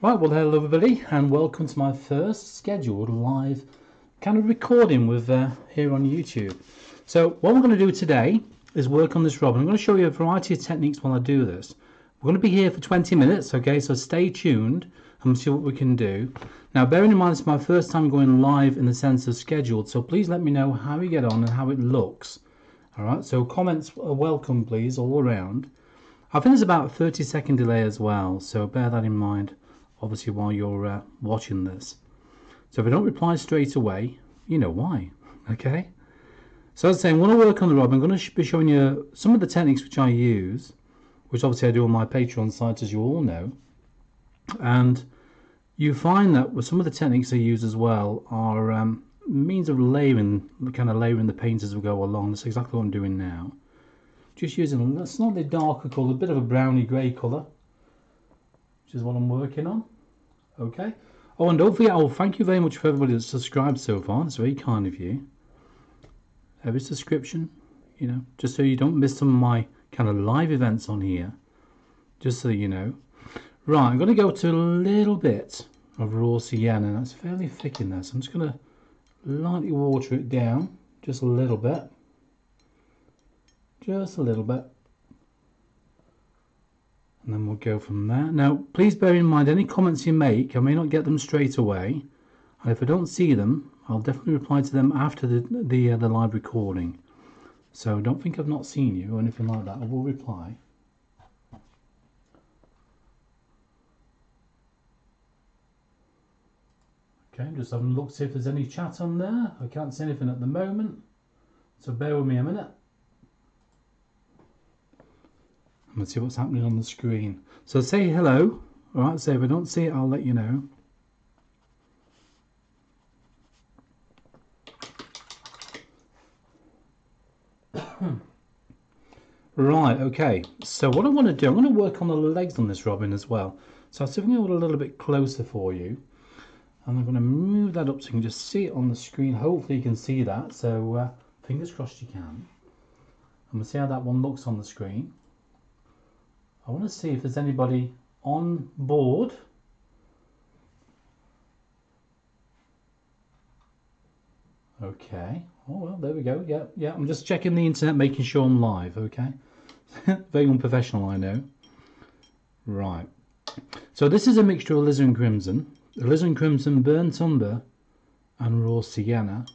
Right, well, hello everybody, and welcome to my first scheduled live kind of recording with uh, here on YouTube. So, what we're going to do today is work on this robin. I'm going to show you a variety of techniques while I do this. We're going to be here for 20 minutes, okay? So stay tuned and see what we can do. Now, bearing in mind it's my first time going live in the sense of scheduled, so please let me know how we get on and how it looks. All right, so comments are welcome, please, all around. I think there's about a 30 second delay as well, so bear that in mind obviously while you're uh, watching this. So if I don't reply straight away, you know why, okay? So as I say, I'm going to work on the rob. I'm going to be showing you some of the techniques which I use, which obviously I do on my Patreon site, as you all know. And you find that with some of the techniques I use as well are um, means of layering, the kind of layering the paint as we go along. That's exactly what I'm doing now. Just using a slightly darker colour, a bit of a browny grey colour which is what I'm working on. Okay. Oh, and don't forget, oh, thank you very much for everybody that's subscribed so far. It's very kind of you. Every subscription, you know, just so you don't miss some of my kind of live events on here. Just so you know. Right, I'm going to go to a little bit of raw sienna. That's fairly thick in there, so I'm just going to lightly water it down, just a little bit. Just a little bit and then we'll go from there. Now, please bear in mind any comments you make, I may not get them straight away, and if I don't see them, I'll definitely reply to them after the the, uh, the live recording. So don't think I've not seen you or anything like that. I will reply. Okay, I'm just having a look to see if there's any chat on there. I can't see anything at the moment, so bear with me a minute. Let's see what's happening on the screen. So say hello. All right, so if I don't see it, I'll let you know. right, okay. So what I want to do, I'm going to work on the legs on this robin as well. So I'll see if I can get a little bit closer for you. And I'm going to move that up so you can just see it on the screen. Hopefully you can see that. So uh, fingers crossed you can. And we'll see how that one looks on the screen. I want to see if there's anybody on board. Okay. Oh, well, there we go. Yeah, yeah. I'm just checking the internet, making sure I'm live. Okay. Very unprofessional, I know. Right. So this is a mixture of alizarin crimson, alizarin crimson, burnt umber, and raw sienna.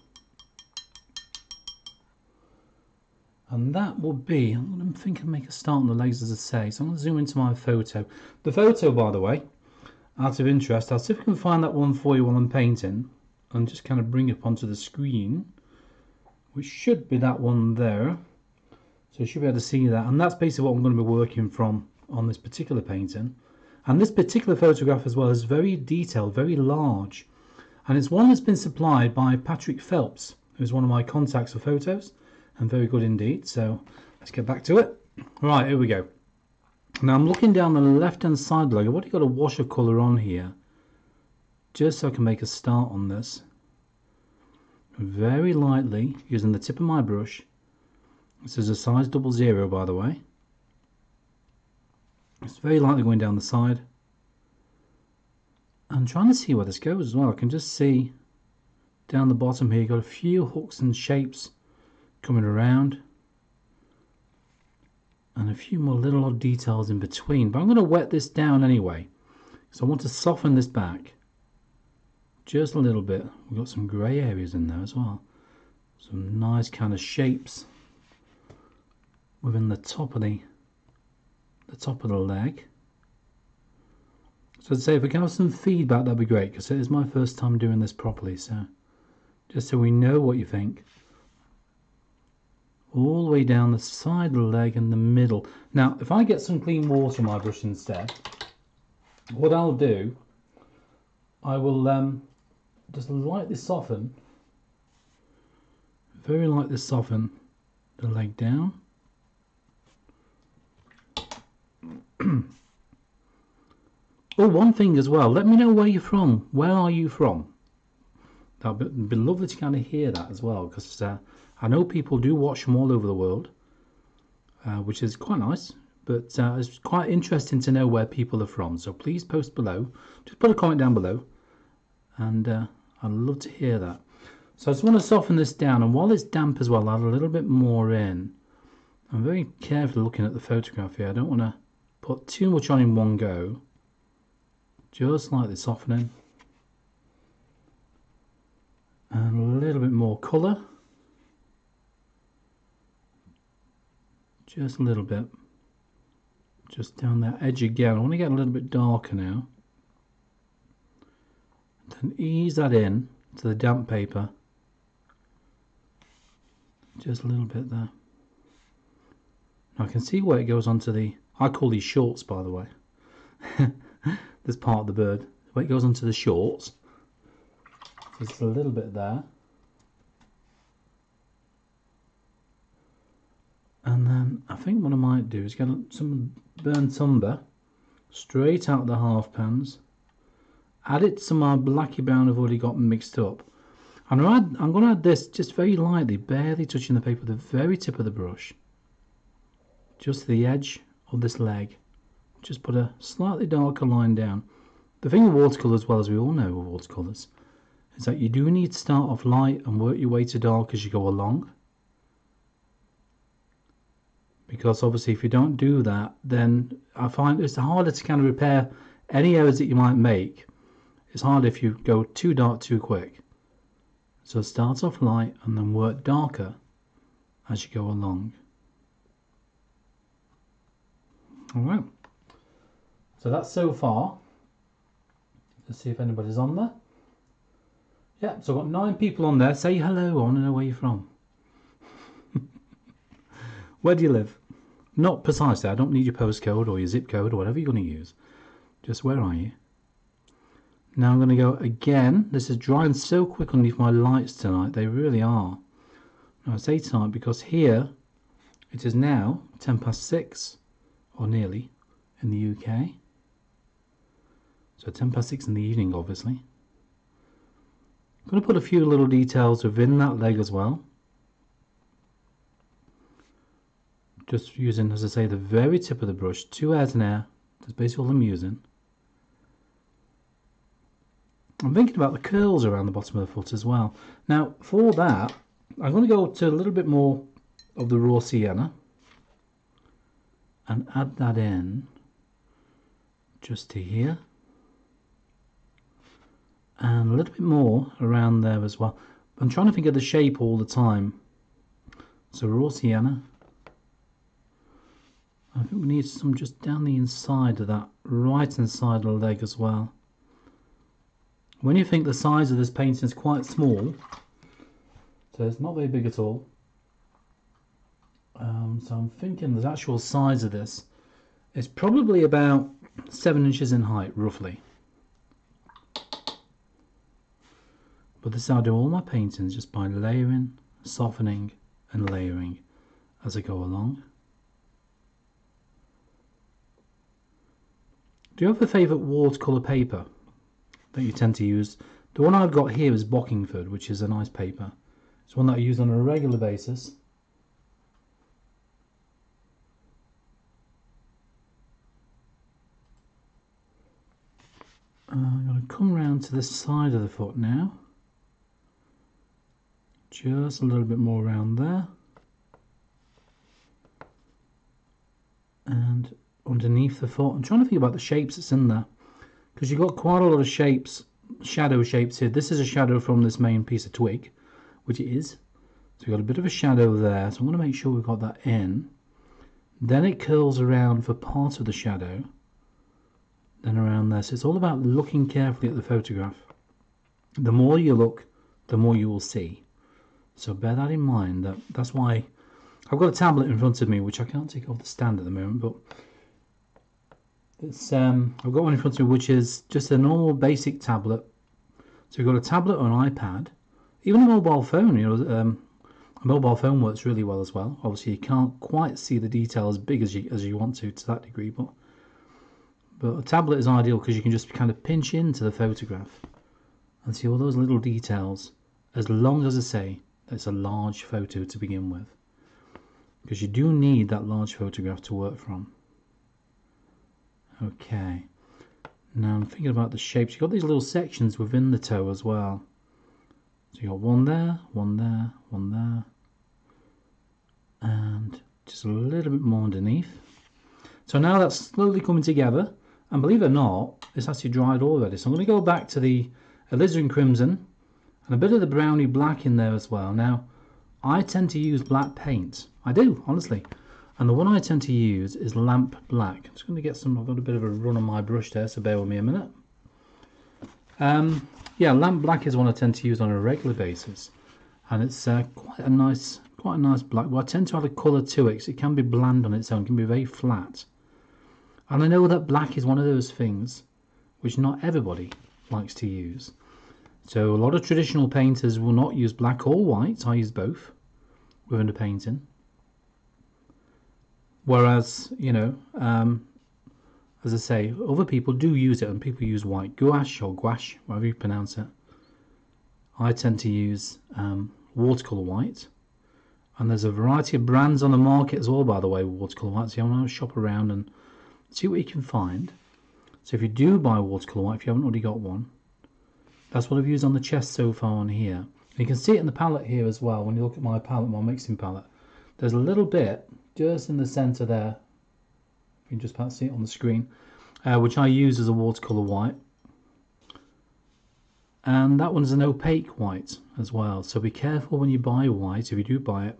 And that will be I'm going to think and make a start on the legs as I say. So I'm going to zoom into my photo. The photo by the way out of interest I'll see if I can find that one for you while I'm painting and just kind of bring it onto the screen which should be that one there. So you should be able to see that. And that's basically what I'm going to be working from on this particular painting. And this particular photograph as well is very detailed very large. And it's one that's been supplied by Patrick Phelps who's one of my contacts for photos and very good indeed. So let's get back to it. Right, here we go. Now I'm looking down the left hand side leg. I've already got a wash of colour on here. Just so I can make a start on this. Very lightly, using the tip of my brush. This is a size double zero by the way. It's very lightly going down the side. I'm trying to see where this goes as well. I can just see down the bottom here, you've got a few hooks and shapes coming around. And a few more little odd details in between but I'm going to wet this down anyway. So I want to soften this back just a little bit. We've got some grey areas in there as well. Some nice kind of shapes within the top of the the top of the leg. So I'd say if we can have some feedback that'd be great because it is my first time doing this properly so just so we know what you think all the way down the side of the leg and the middle. Now, if I get some clean water in my brush instead, what I'll do, I will um, just lightly soften, very lightly soften the leg down. oh, one thing as well, let me know where you're from. Where are you from? That would be lovely to kind of hear that as well, because uh, I know people do watch from all over the world, uh, which is quite nice. but uh, it's quite interesting to know where people are from. So please post below. Just put a comment down below, and uh, I'd love to hear that. So I just want to soften this down, and while it's damp as well, add a little bit more in. I'm very carefully looking at the photograph here. I don't want to put too much on in one go. Just lightly softening. And a little bit more colour. Just a little bit. Just down that edge again. I want to get a little bit darker now. Then ease that in to the damp paper. Just a little bit there. Now I can see where it goes onto the, I call these shorts by the way. this part of the bird, where it goes onto the shorts. Just a little bit there. And then I think what I might do is get some burnt umber straight out of the half pans. Add it to my blacky brown I've already got mixed up. I'm going, add, I'm going to add this just very lightly, barely touching the paper the very tip of the brush. Just the edge of this leg. Just put a slightly darker line down. The thing with watercolours, as well as we all know with watercolours, is that you do need to start off light and work your way to dark as you go along because obviously if you don't do that then I find it's harder to kind of repair any errors that you might make. It's harder if you go too dark too quick. So start off light and then work darker as you go along. Alright so that's so far. Let's see if anybody's on there. Yeah so I've got nine people on there. Say hello I want to know where you're from. Where do you live not precisely. I don't need your postcode or your zip code or whatever you're going to use. Just where are you? Now I'm going to go again. This is drying so quick underneath my lights tonight. They really are. Now I say tonight because here it is now 10 past 6 or nearly in the UK. So 10 past 6 in the evening obviously. I'm going to put a few little details within that leg as well. Just using, as I say, the very tip of the brush, two hairs in air, that's basically all I'm using. I'm thinking about the curls around the bottom of the foot as well. Now, for that, I'm going to go to a little bit more of the raw sienna and add that in just to here and a little bit more around there as well. I'm trying to think of the shape all the time. So raw sienna I think we need some just down the inside of that right inside of the leg as well. When you think the size of this painting is quite small, so it's not very big at all. Um, so I'm thinking the actual size of this is probably about seven inches in height, roughly. But this is how I do all my paintings, just by layering, softening and layering as I go along. Do you have a favourite watercolour paper that you tend to use? The one I've got here is Bockingford, which is a nice paper. It's one that I use on a regular basis. Uh, I'm going to come round to the side of the foot now. Just a little bit more around there. And underneath the foot. I'm trying to think about the shapes that's in there because you've got quite a lot of shapes, shadow shapes here. This is a shadow from this main piece of twig, which it is. So we've got a bit of a shadow there. So I'm going to make sure we've got that in. Then it curls around for part of the shadow. Then around there. So it's all about looking carefully at the photograph. The more you look, the more you will see. So bear that in mind. That That's why I've got a tablet in front of me, which I can't take off the stand at the moment, but it's um, I've got one in front of me which is just a normal basic tablet. So you've got a tablet or an iPad, even a mobile phone. You know, um, a mobile phone works really well as well. Obviously, you can't quite see the detail as big as you as you want to to that degree, but but a tablet is ideal because you can just kind of pinch into the photograph and see all those little details. As long as I say it's a large photo to begin with, because you do need that large photograph to work from. Okay. Now I'm thinking about the shapes. You've got these little sections within the toe as well. So you've got one there, one there, one there. And just a little bit more underneath. So now that's slowly coming together. And believe it or not, it's actually dried already. So I'm going to go back to the alizarin crimson and a bit of the brownie black in there as well. Now, I tend to use black paint. I do, honestly. And the one I tend to use is lamp black. I'm just going to get some, I've got a bit of a run on my brush there, so bear with me a minute. Um, yeah, lamp black is one I tend to use on a regular basis. And it's uh, quite a nice, quite a nice black. Well, I tend to add a colour to it because it can be bland on its own, it can be very flat. And I know that black is one of those things which not everybody likes to use. So a lot of traditional painters will not use black or white. I use both within the painting. Whereas, you know, um, as I say, other people do use it and people use white gouache or gouache, whatever you pronounce it. I tend to use um, watercolor white. And there's a variety of brands on the market as well, by the way, watercolor white. So you want to shop around and see what you can find. So if you do buy watercolor white, if you haven't already got one, that's what I've used on the chest so far on here. You can see it in the palette here as well. When you look at my palette, my mixing palette, there's a little bit just in the center there. You can just about see it on the screen, uh, which I use as a watercolor white. And that one's an opaque white as well. So be careful when you buy white, if you do buy it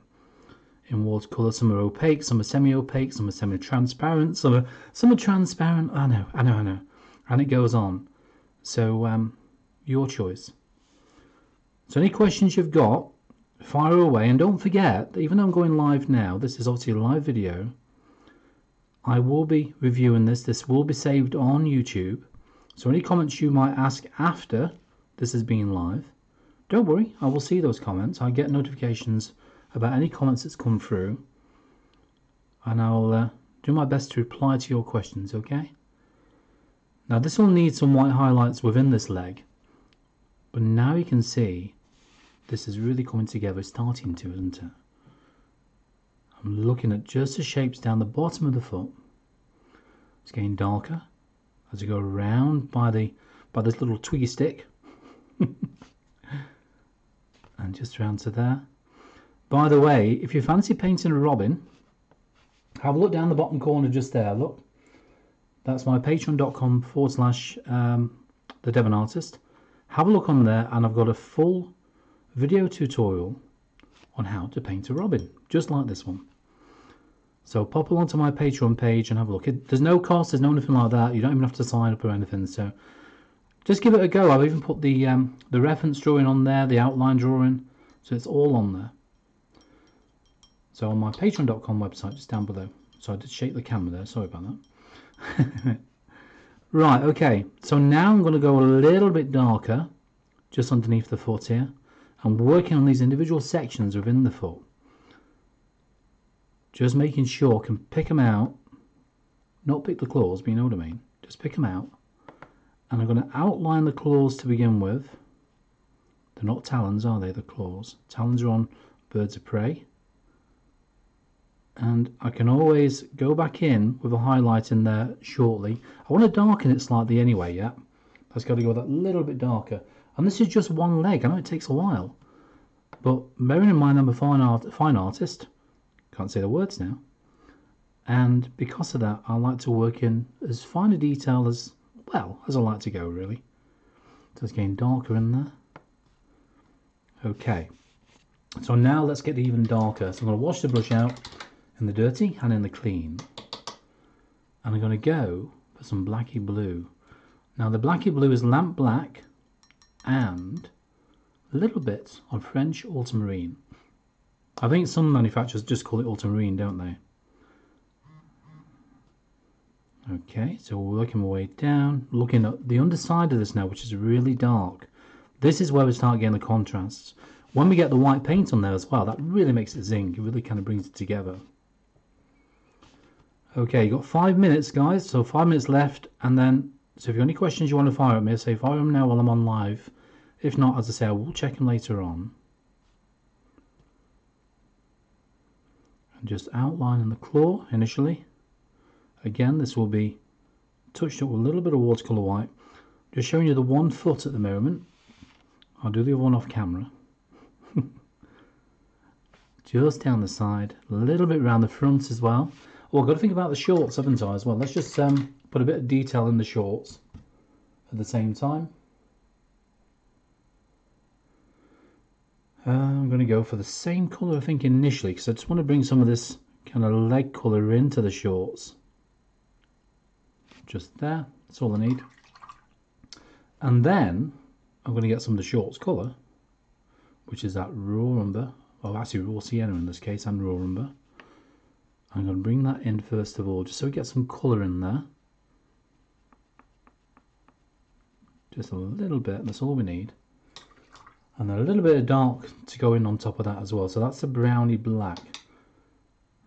in watercolor. Some are opaque, some are semi-opaque, some are semi-transparent, some are some are transparent. I know, I know, I know. And it goes on. So um, your choice. So any questions you've got, fire away. And don't forget that even though I'm going live now, this is obviously a live video. I will be reviewing this. This will be saved on YouTube. So any comments you might ask after this has been live, don't worry, I will see those comments. I get notifications about any comments that's come through. And I'll uh, do my best to reply to your questions, okay? Now this will need some white highlights within this leg. But now you can see this is really coming together, starting to, isn't it? I'm looking at just the shapes down the bottom of the foot. It's getting darker as you go around by the by this little twiggy stick. and just around to there. By the way, if you fancy painting a robin, have a look down the bottom corner just there. Look, that's my patreon.com forward slash um, the Devon artist have a look on there and I've got a full video tutorial on how to paint a robin just like this one. So pop along to my patreon page and have a look. There's no cost there's no nothing like that. You don't even have to sign up or anything so just give it a go. I've even put the um, the reference drawing on there the outline drawing so it's all on there. So on my patreon.com website just down below. So I did shake the camera there sorry about that. Right, okay, so now I'm going to go a little bit darker, just underneath the foot here. I'm working on these individual sections within the foot. Just making sure I can pick them out, not pick the claws, but you know what I mean. Just pick them out. And I'm going to outline the claws to begin with. They're not talons, are they, the claws? Talons are on birds of prey and I can always go back in with a highlight in there shortly. I want to darken it slightly anyway, yeah. That's got to go that little bit darker. And this is just one leg. I know it takes a while. But bearing in mind I'm a fine, art, fine artist, can't say the words now. And because of that, I like to work in as fine a detail as, well, as I like to go, really. So it's getting darker in there. Okay. So now let's get even darker. So I'm going to wash the brush out in the dirty and in the clean. And I'm going to go for some blacky blue. Now the blacky blue is lamp black and a little bit of French ultramarine. I think some manufacturers just call it ultramarine, don't they? Okay, so we're working our way down, looking at the underside of this now, which is really dark. This is where we start getting the contrasts. When we get the white paint on there as well, that really makes it zing. It really kind of brings it together. Okay, you got five minutes, guys. So five minutes left, and then so if you have any questions you want to fire at me, say fire them now while I'm on live. If not, as I say, I will check them later on. And just outlining the claw initially. Again, this will be touched up with a little bit of watercolour white. Just showing you the one foot at the moment. I'll do the other one off camera. just down the side, a little bit around the front as well. Oh, I've got to think about the shorts, haven't I, as well? Let's just um, put a bit of detail in the shorts at the same time. Uh, I'm going to go for the same colour I think initially because I just want to bring some of this kind of leg colour into the shorts. Just there, that's all I need. And then I'm going to get some of the shorts colour, which is that raw umber, well actually raw sienna in this case and raw umber. I'm going to bring that in first of all just so we get some colour in there. Just a little bit, that's all we need. And then a little bit of dark to go in on top of that as well. So that's a browny black.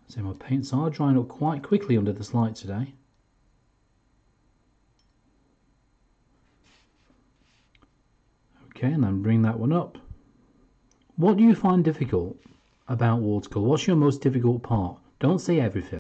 So my paints are drying up quite quickly under this light today. Okay and then bring that one up. What do you find difficult about watercolor? What's your most difficult part don't say everything